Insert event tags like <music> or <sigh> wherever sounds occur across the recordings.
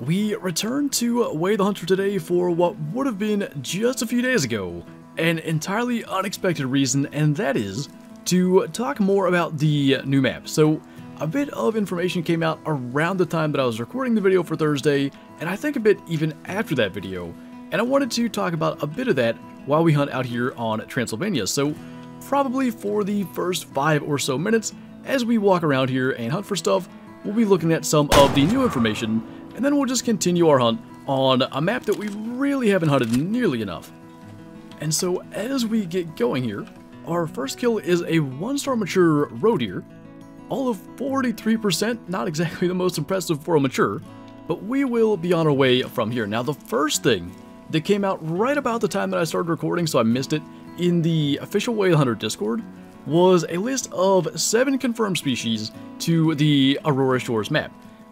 we return to Way the Hunter today for what would have been just a few days ago, an entirely unexpected reason, and that is to talk more about the new map. So, a bit of information came out around the time that I was recording the video for Thursday, and I think a bit even after that video, and I wanted to talk about a bit of that while we hunt out here on Transylvania. So, probably for the first five or so minutes, as we walk around here and hunt for stuff, we'll be looking at some of the new information and then we'll just continue our hunt on a map that we really haven't hunted nearly enough. And so as we get going here, our first kill is a one-star mature roe deer, all of 43%, not exactly the most impressive for a mature, but we will be on our way from here. Now the first thing that came out right about the time that I started recording, so I missed it, in the official Whale Hunter Discord, was a list of 7 confirmed species to the Aurora Shores map.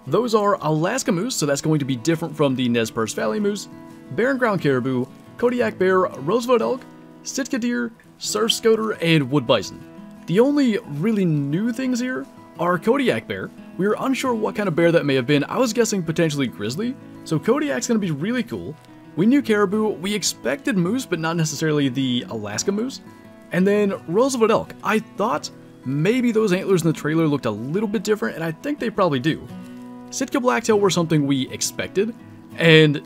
Those are Alaska moose, so that's going to be different from the Nez Perce Valley moose, barren ground caribou, Kodiak bear, Roosevelt elk, Sitka deer, surf scoter, and wood bison. The only really new things here are Kodiak bear. We are unsure what kind of bear that may have been. I was guessing potentially grizzly, so Kodiak's going to be really cool. We knew caribou, we expected moose, but not necessarily the Alaska moose. And then Roosevelt elk. I thought maybe those antlers in the trailer looked a little bit different, and I think they probably do. Sitka Blacktail were something we expected, and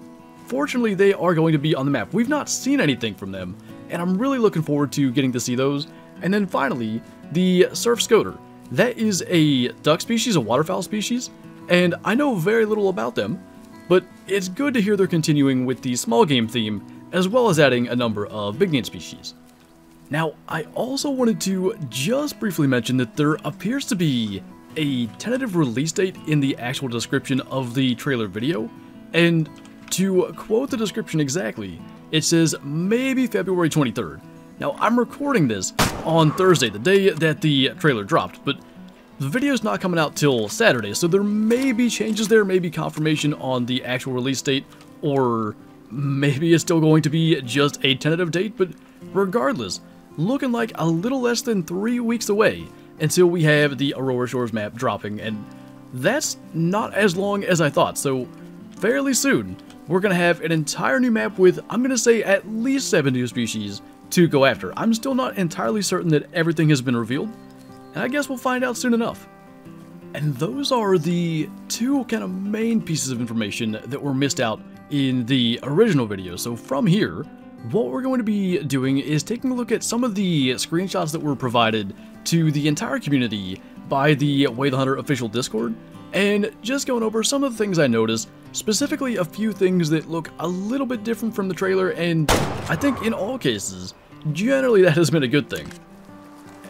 fortunately they are going to be on the map. We've not seen anything from them, and I'm really looking forward to getting to see those. And then finally, the Surf Scoter. That is a duck species, a waterfowl species, and I know very little about them, but it's good to hear they're continuing with the small game theme, as well as adding a number of big game species. Now, I also wanted to just briefly mention that there appears to be a tentative release date in the actual description of the trailer video, and to quote the description exactly, it says maybe February 23rd. Now, I'm recording this on Thursday, the day that the trailer dropped, but the video's not coming out till Saturday, so there may be changes there, maybe confirmation on the actual release date, or maybe it's still going to be just a tentative date, but regardless, looking like a little less than three weeks away, until we have the Aurora Shores map dropping, and that's not as long as I thought, so fairly soon, we're going to have an entire new map with, I'm going to say, at least 7 new species to go after. I'm still not entirely certain that everything has been revealed, and I guess we'll find out soon enough. And those are the two kind of main pieces of information that were missed out in the original video. So from here, what we're going to be doing is taking a look at some of the screenshots that were provided to the entire community by the Way the Hunter official Discord, and just going over some of the things I noticed, specifically a few things that look a little bit different from the trailer, and I think in all cases, generally that has been a good thing.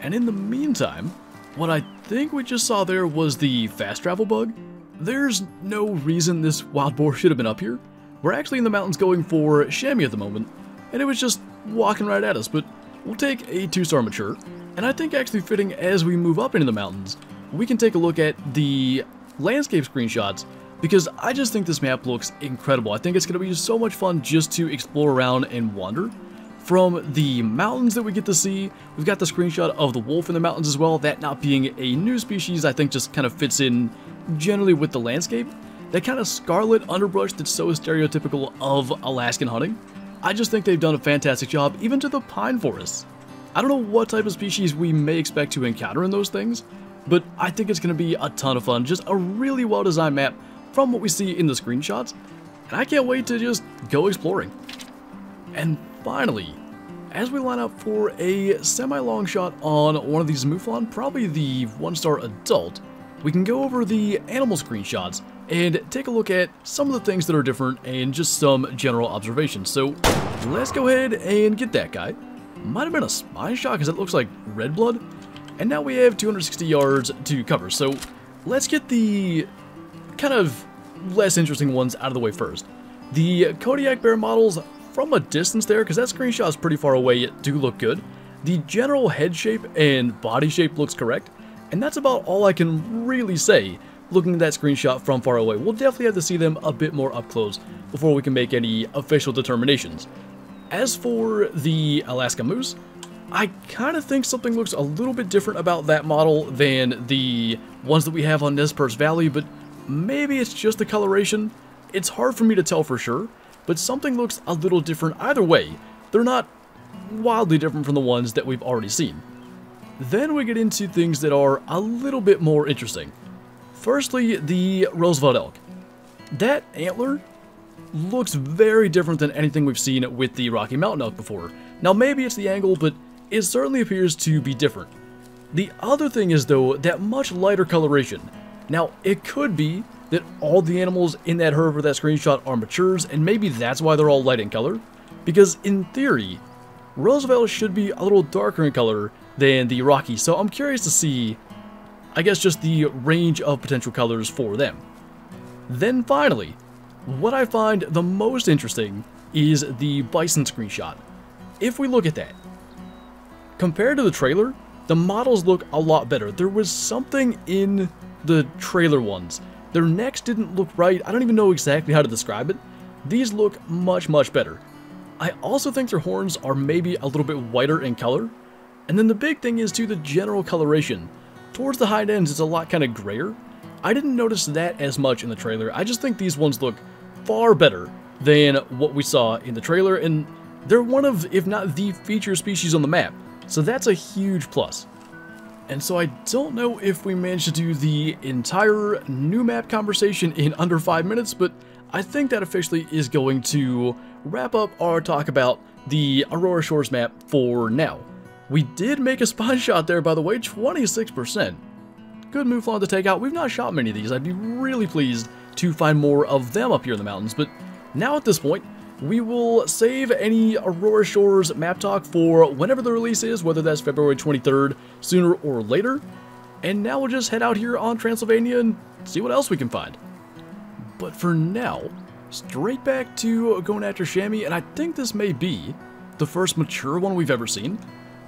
And in the meantime, what I think we just saw there was the fast travel bug. There's no reason this wild boar should have been up here. We're actually in the mountains going for chamois at the moment, and it was just walking right at us, but we'll take a 2-star mature, and I think actually fitting as we move up into the mountains, we can take a look at the landscape screenshots because I just think this map looks incredible. I think it's going to be so much fun just to explore around and wander. From the mountains that we get to see, we've got the screenshot of the wolf in the mountains as well. That not being a new species, I think just kind of fits in generally with the landscape. That kind of scarlet underbrush that's so stereotypical of Alaskan hunting. I just think they've done a fantastic job, even to the pine forests. I don't know what type of species we may expect to encounter in those things, but I think it's going to be a ton of fun. Just a really well designed map from what we see in the screenshots, and I can't wait to just go exploring. And finally, as we line up for a semi-long shot on one of these Mouflon, probably the one-star adult, we can go over the animal screenshots and take a look at some of the things that are different and just some general observations. So let's go ahead and get that guy. Might have been a spine shot because it looks like red blood. And now we have 260 yards to cover. So let's get the kind of less interesting ones out of the way first. The Kodiak Bear models from a distance there, because that screenshot is pretty far away, do look good. The general head shape and body shape looks correct, and that's about all I can really say looking at that screenshot from far away. We'll definitely have to see them a bit more up close before we can make any official determinations. As for the Alaska Moose, I kind of think something looks a little bit different about that model than the ones that we have on Nez Perce Valley, but maybe it's just the coloration. it's hard for me to tell for sure, but something looks a little different either way. They're not wildly different from the ones that we've already seen. Then we get into things that are a little bit more interesting. Firstly, the Roosevelt elk. That antler looks very different than anything we've seen with the Rocky Mountain elk before. Now maybe it's the angle, but it certainly appears to be different. The other thing is though, that much lighter coloration. Now, it could be that all the animals in that herd for that screenshot are matures, and maybe that's why they're all light in color. Because in theory, Roosevelt should be a little darker in color than the Rocky, so I'm curious to see, I guess, just the range of potential colors for them. Then finally, what I find the most interesting is the Bison screenshot. If we look at that, compared to the trailer, the models look a lot better. There was something in the trailer ones. Their necks didn't look right. I don't even know exactly how to describe it. These look much, much better. I also think their horns are maybe a little bit whiter in color. And then the big thing is too the general coloration. Towards the hind ends, it's a lot kind of grayer. I didn't notice that as much in the trailer. I just think these ones look far better than what we saw in the trailer, and they're one of, if not the feature species on the map. So that's a huge plus. And so I don't know if we managed to do the entire new map conversation in under 5 minutes, but I think that officially is going to wrap up our talk about the Aurora Shores map for now. We did make a spawn <laughs> shot there, by the way, 26%. Good Mouflon to take out. We've not shot many of these. I'd be really pleased to find more of them up here in the mountains, but now at this point, we will save any Aurora Shores map talk for whenever the release is, whether that's February 23rd, sooner or later. And now we'll just head out here on Transylvania and see what else we can find. But for now, straight back to going after Chamois, and I think this may be the first mature one we've ever seen.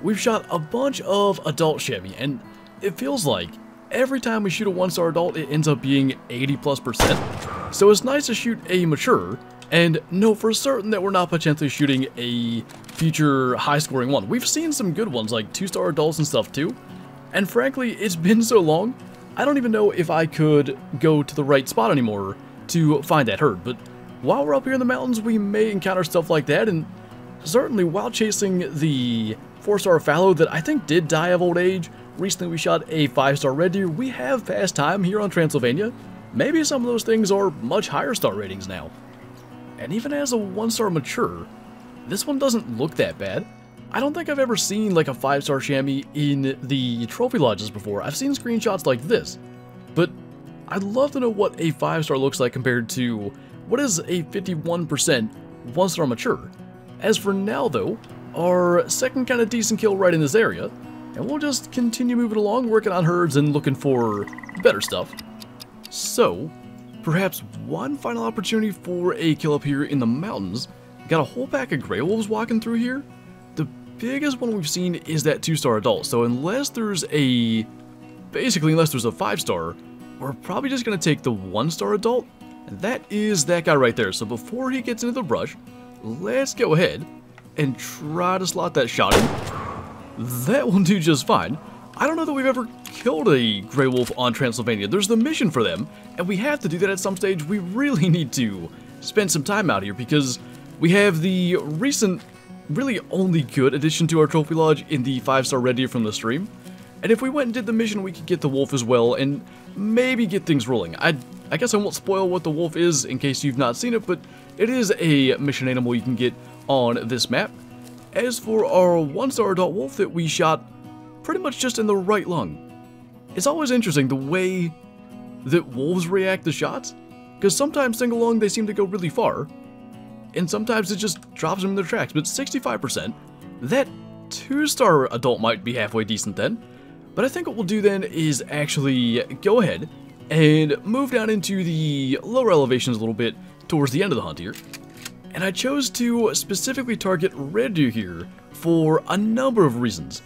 We've shot a bunch of adult Chamois, and it feels like every time we shoot a one-star adult, it ends up being 80 plus percent. So it's nice to shoot a mature, and know for certain that we're not potentially shooting a future high-scoring one. We've seen some good ones, like two-star adults and stuff too, and frankly, it's been so long, I don't even know if I could go to the right spot anymore to find that herd, but while we're up here in the mountains, we may encounter stuff like that, and certainly while chasing the 4-star fallow that I think did die of old age, recently we shot a 5-star red deer, we have fast time here on Transylvania. Maybe some of those things are much higher star ratings now. And even as a 1-star mature, this one doesn't look that bad. I don't think I've ever seen like a 5-star chamois in the trophy lodges before. I've seen screenshots like this, but I'd love to know what a 5-star looks like compared to what is a 51% 1-star mature. As for now though, our second kind of decent kill right in this area, and we'll just continue moving along, working on herds and looking for better stuff. So, Perhaps one final opportunity for a kill up here in the mountains. Got a whole pack of Grey Wolves walking through here. The biggest one we've seen is that 2-star adult, so unless there's a... Basically, unless there's a 5-star, we're probably just going to take the 1-star adult, and that is that guy right there. So before he gets into the brush, let's go ahead and try to slot that shot in. That will do just fine. I don't know that we've ever killed a Grey Wolf on Transylvania. There's the mission for them, and we have to do that at some stage. We really need to spend some time out here because we have the recent, really only good addition to our Trophy Lodge in the 5-star Red Deer from the stream. And if we went and did the mission, we could get the wolf as well and maybe get things rolling. I, I guess I won't spoil what the wolf is in case you've not seen it, but it is a mission animal you can get on this map. As for our 1-star adult wolf that we shot pretty much just in the right lung. It's always interesting the way that wolves react to shots, because sometimes single lung they seem to go really far, and sometimes it just drops them in their tracks, but 65%, that 2-star adult might be halfway decent then. But I think what we'll do then is actually go ahead and move down into the lower elevations a little bit towards the end of the hunt here. And I chose to specifically target red deer here for a number of reasons.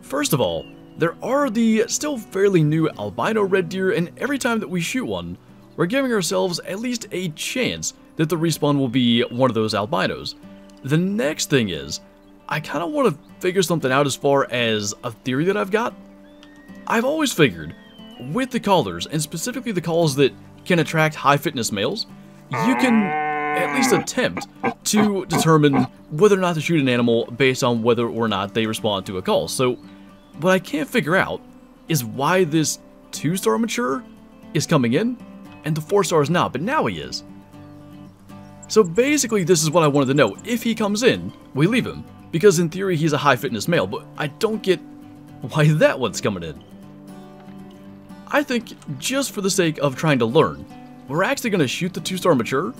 First of all, there are the still fairly new albino red deer and every time that we shoot one, we're giving ourselves at least a chance that the respawn will be one of those albinos. The next thing is, I kind of want to figure something out as far as a theory that I've got. I've always figured, with the collars, and specifically the calls that can attract high fitness males, you can at least attempt to determine whether or not to shoot an animal based on whether or not they respond to a call. So, what I can't figure out is why this 2-star mature is coming in and the 4-star is not, but now he is. So basically, this is what I wanted to know. If he comes in, we leave him, because in theory he's a high fitness male, but I don't get why that one's coming in. I think, just for the sake of trying to learn, we're actually going to shoot the 2-star mature,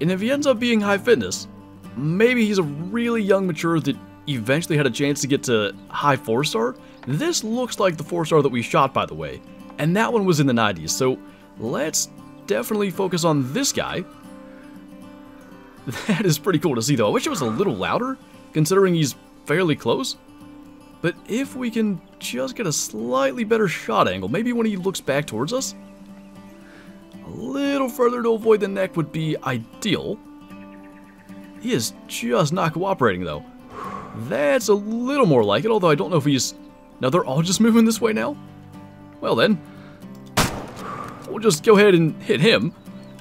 and if he ends up being high fitness, maybe he's a really young mature that eventually had a chance to get to high 4-star. This looks like the 4-star that we shot, by the way, and that one was in the 90s, so let's definitely focus on this guy. <laughs> That is pretty cool to see, though. I wish it was a little louder, considering he's fairly close. But if we can just get a slightly better shot angle, maybe when he looks back towards us, a little further to avoid the neck would be ideal. He is just not cooperating, though. That's a little more like it, although I don't know if he's... Now they're all just <laughs> moving this way now? Well then, we'll just go ahead and hit him.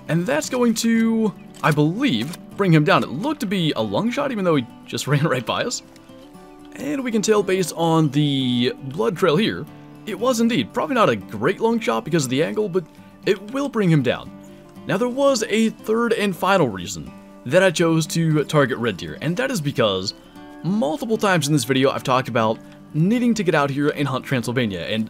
And that's going to, I believe, bring him down. It looked to be a lung shot, even though he just <laughs> ran right by us. And we can tell based on the blood trail here, it was indeed probably not a great long shot because of the angle, but it will bring him down. Now there was a third and final reason that I chose to target red deer, and that is because multiple times in this video I've talked about needing to get out here and hunt Transylvania, and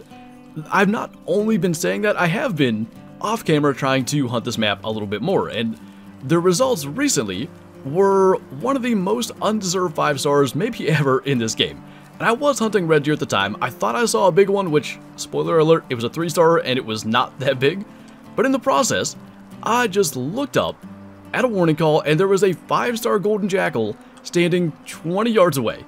I've not only been saying that, I have been off camera trying to hunt this map a little bit more, and the results recently were one of the most undeserved 5 stars maybe <laughs> ever in this game. And I was hunting red deer at the time, I thought I saw a big one, which, spoiler alert, it was a 3 star and it was not that big. But in the process, I just looked up at a warning call and there was a 5 star golden jackal standing 20 yards away.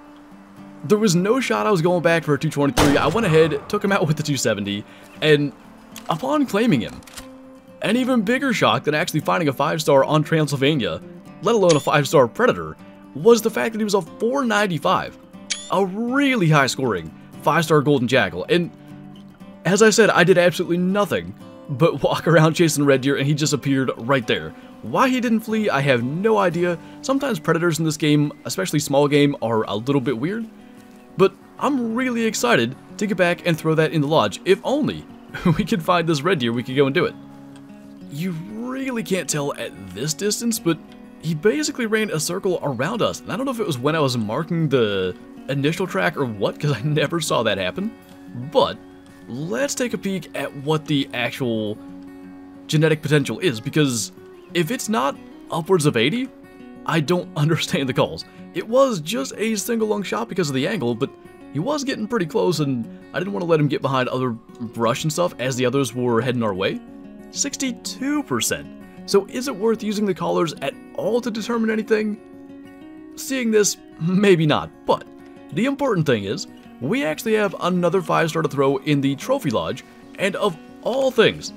There was no shot I was going back for a 223. I went ahead, took him out with the 270, and upon claiming him, an even bigger shock than actually finding a 5-star on Transylvania, let alone a 5-star Predator, was the fact that he was a 495. A really high scoring 5-star Golden Jackal, and as I said, I did absolutely nothing but walk around chasing red deer and he just appeared right there. Why he didn't flee, I have no idea. Sometimes predators in this game, especially small game, are a little bit weird. But I'm really excited to get back and throw that in the lodge. If only <laughs> we could find this red deer, we could go and do it. You really can't tell at this distance, but he basically ran a circle around us. And I don't know if it was when I was marking the initial track or what, because I <laughs> never saw that happen. But let's take a peek at what the actual genetic potential is, because if it's not upwards of 80, I don't <laughs> understand the calls. It was just a single lung shot because of the angle, but he was getting pretty close and I didn't want to let him get behind other brush and stuff as the others were heading our way. 62%. So is it worth using the collars at all to determine anything? Seeing this, <laughs> maybe not, but the important thing is, we actually have another 5-star to throw in the Trophy Lodge, and of all things,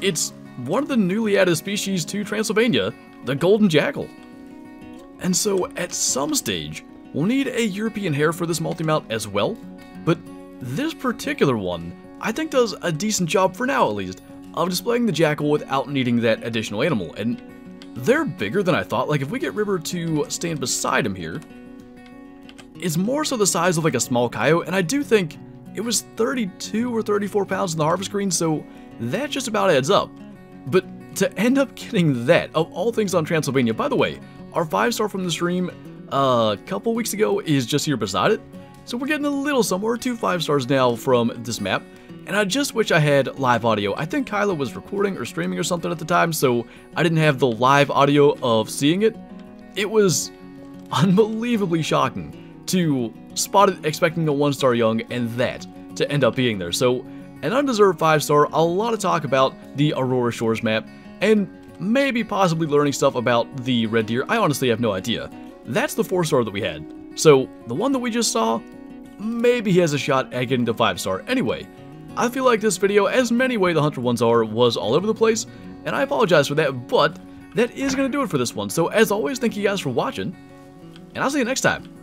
it's one of the newly added species to Transylvania, the Golden Jackal. And so at some stage, we'll need a European hare for this multi-mount as well, but this particular one, I think does a decent job for now at least, of displaying the Jackal without needing that additional animal, and they're bigger than I thought, like if we get River to stand beside him here, it's more so the size of like a small coyote, and I do think it was 32 or 34 pounds in the harvest green, so that just about adds up. But to end up getting that, of all things on Transylvania, by the way, our 5-star from the stream uh, a couple weeks ago is just here beside it, so we're getting a little somewhere, two 5-stars now from this map, and I just wish I had live audio. I think Kyla was recording or streaming or something at the time, so I didn't have the live audio of seeing it. It was unbelievably shocking to spot it expecting a 1-star young and that to end up being there. So an undeserved 5-star, a lot of talk about the Aurora Shores map, and maybe possibly learning stuff about the red deer. I honestly have no idea. That's the 4-star that we had. So the one that we just saw, maybe he has a shot at getting to 5-star. Anyway, I feel like this video, as many Way the Hunter ones are, was all over the place, and I apologize for that, but that is going to do it for this one. So as always, thank you guys for watching, and I'll see you next time.